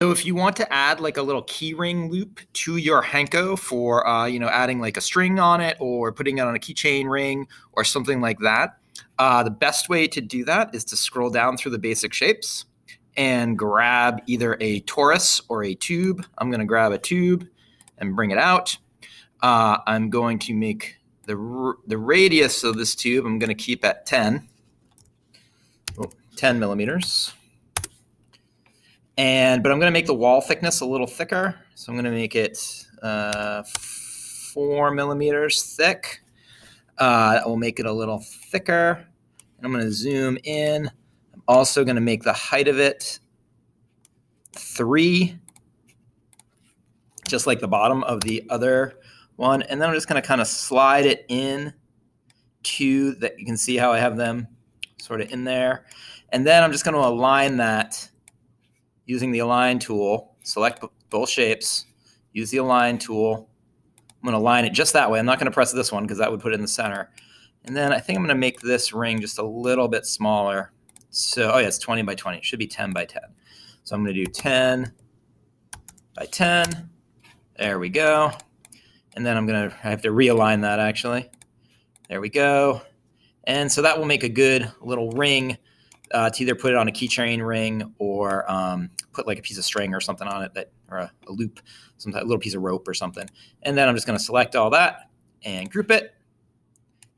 So if you want to add like a little keyring loop to your Hanko for, uh, you know, adding like a string on it or putting it on a keychain ring or something like that, uh, the best way to do that is to scroll down through the basic shapes and grab either a torus or a tube. I'm going to grab a tube and bring it out. Uh, I'm going to make the, the radius of this tube, I'm going to keep at 10, oh, 10 millimeters. And, but I'm going to make the wall thickness a little thicker. So I'm going to make it uh, four millimeters thick. Uh, will make it a little thicker. I'm going to zoom in. I'm also going to make the height of it three, just like the bottom of the other one. And then I'm just going to kind of slide it in to that. You can see how I have them sort of in there. And then I'm just going to align that using the align tool, select both shapes, use the align tool. I'm going to align it just that way. I'm not going to press this one because that would put it in the center. And then I think I'm going to make this ring just a little bit smaller. So, oh yeah, it's 20 by 20. It should be 10 by 10. So I'm going to do 10 by 10. There we go. And then I'm going to have to realign that actually. There we go. And so that will make a good little ring uh, to either put it on a keychain ring or um, put like a piece of string or something on it that or a, a loop, some a little piece of rope or something. And then I'm just going to select all that and group it.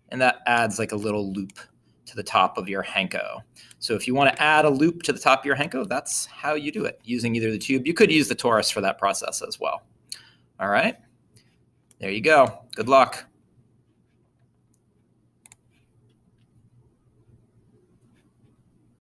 And that adds like a little loop to the top of your Hanko. So if you want to add a loop to the top of your Hanko, that's how you do it using either the tube. You could use the torus for that process as well. All right. There you go. Good luck.